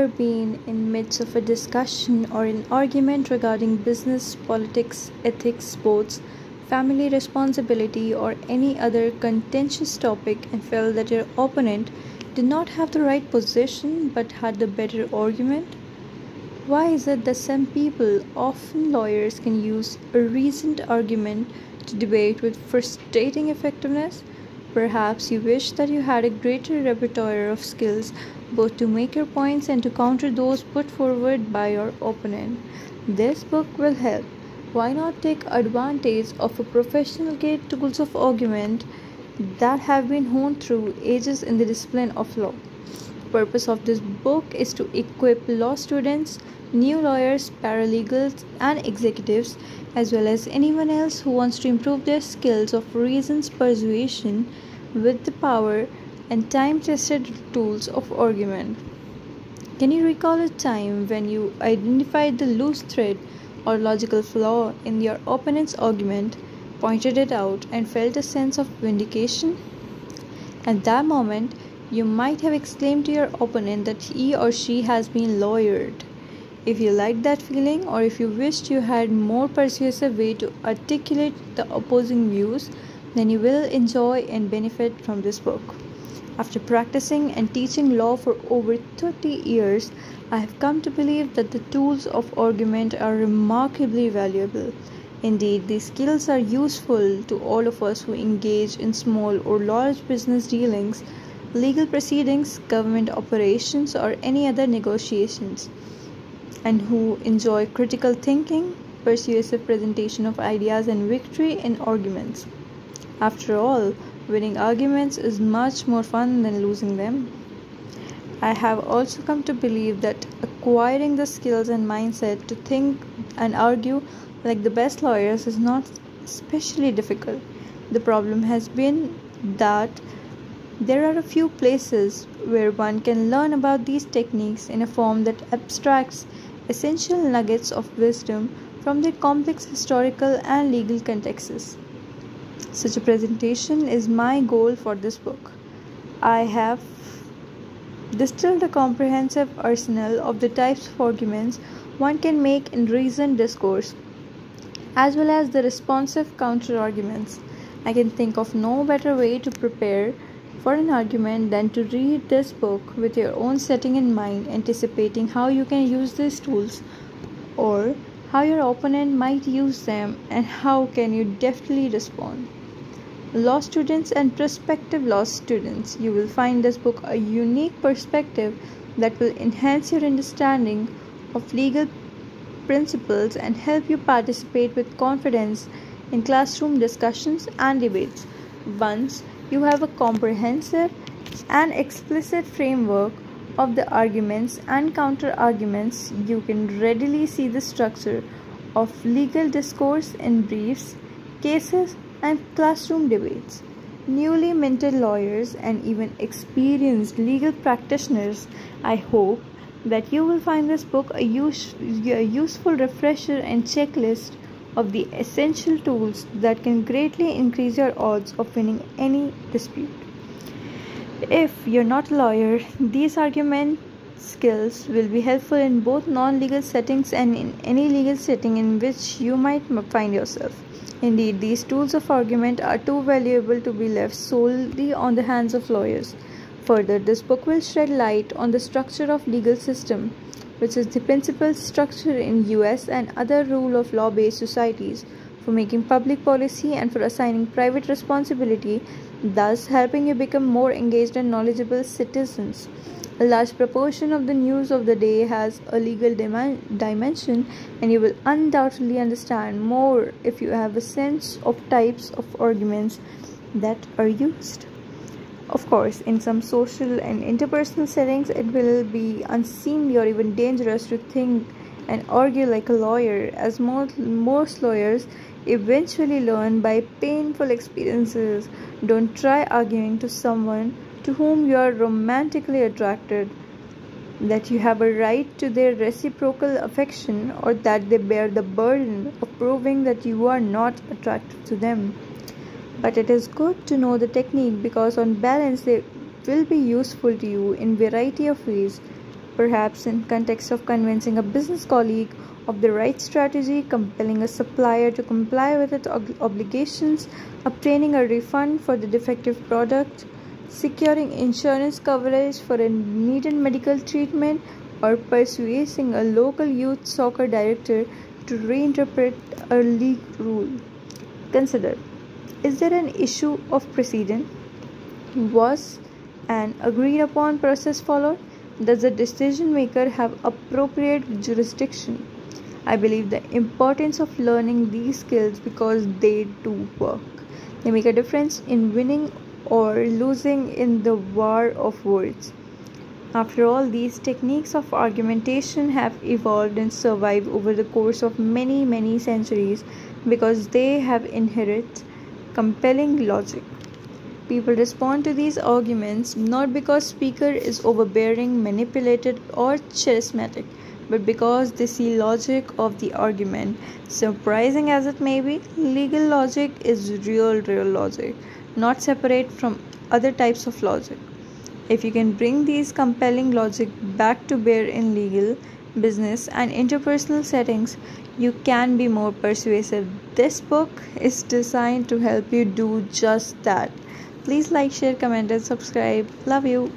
ever been in midst of a discussion or an argument regarding business, politics, ethics, sports, family responsibility, or any other contentious topic and felt that your opponent did not have the right position but had the better argument? Why is it that some people, often lawyers, can use a reasoned argument to debate with frustrating effectiveness? Perhaps you wish that you had a greater repertoire of skills both to make your points and to counter those put forward by your opponent. This book will help. Why not take advantage of a professional gate tools of argument that have been honed through ages in the discipline of law? The purpose of this book is to equip law students, new lawyers, paralegals, and executives as well as anyone else who wants to improve their skills of reasons persuasion with the power and time tested tools of argument. Can you recall a time when you identified the loose thread or logical flaw in your opponent's argument, pointed it out, and felt a sense of vindication? At that moment, you might have exclaimed to your opponent that he or she has been lawyered. If you liked that feeling or if you wished you had more persuasive way to articulate the opposing views, then you will enjoy and benefit from this book. After practicing and teaching law for over 30 years, I have come to believe that the tools of argument are remarkably valuable. Indeed, these skills are useful to all of us who engage in small or large business dealings, legal proceedings, government operations, or any other negotiations and who enjoy critical thinking, persuasive presentation of ideas, and victory in arguments. After all, winning arguments is much more fun than losing them. I have also come to believe that acquiring the skills and mindset to think and argue like the best lawyers is not especially difficult. The problem has been that there are a few places where one can learn about these techniques in a form that abstracts essential nuggets of wisdom from their complex historical and legal contexts. Such a presentation is my goal for this book. I have distilled a comprehensive arsenal of the types of arguments one can make in reasoned discourse, as well as the responsive counter arguments. I can think of no better way to prepare for an argument than to read this book with your own setting in mind, anticipating how you can use these tools or how your opponent might use them and how can you deftly respond. Law students and prospective law students, you will find this book a unique perspective that will enhance your understanding of legal principles and help you participate with confidence in classroom discussions and debates. Once you have a comprehensive and explicit framework of the arguments and counter arguments, you can readily see the structure of legal discourse in briefs, cases, and classroom debates. Newly minted lawyers and even experienced legal practitioners, I hope that you will find this book a, use, a useful refresher and checklist of the essential tools that can greatly increase your odds of winning any dispute. If you're not a lawyer, these argument skills will be helpful in both non legal settings and in any legal setting in which you might find yourself. Indeed, these tools of argument are too valuable to be left solely on the hands of lawyers. Further, this book will shed light on the structure of legal system which is the principal structure in US and other rule of law based societies for making public policy and for assigning private responsibility, thus helping you become more engaged and knowledgeable citizens. A large proportion of the news of the day has a legal dimension, and you will undoubtedly understand more if you have a sense of types of arguments that are used. Of course, in some social and interpersonal settings, it will be unseemly or even dangerous to think and argue like a lawyer, as most, most lawyers eventually learn by painful experiences. Don't try arguing to someone to whom you are romantically attracted that you have a right to their reciprocal affection or that they bear the burden of proving that you are not attracted to them but it is good to know the technique because on balance they will be useful to you in variety of ways perhaps in context of convincing a business colleague of the right strategy, compelling a supplier to comply with its obligations, obtaining a refund for the defective product, securing insurance coverage for a needed medical treatment, or persuading a local youth soccer director to reinterpret a league rule. Consider is there an issue of precedent? Was an agreed upon process followed? Does the decision maker have appropriate jurisdiction? I believe the importance of learning these skills because they do work. They make a difference in winning or losing in the war of words. After all, these techniques of argumentation have evolved and survived over the course of many, many centuries because they have inherent compelling logic. People respond to these arguments not because speaker is overbearing, manipulated or charismatic, but because they see logic of the argument. Surprising as it may be, legal logic is real real logic, not separate from other types of logic. If you can bring these compelling logic back to bear in legal, business, and interpersonal settings, you can be more persuasive. This book is designed to help you do just that. Please like, share, comment, and subscribe. Love you.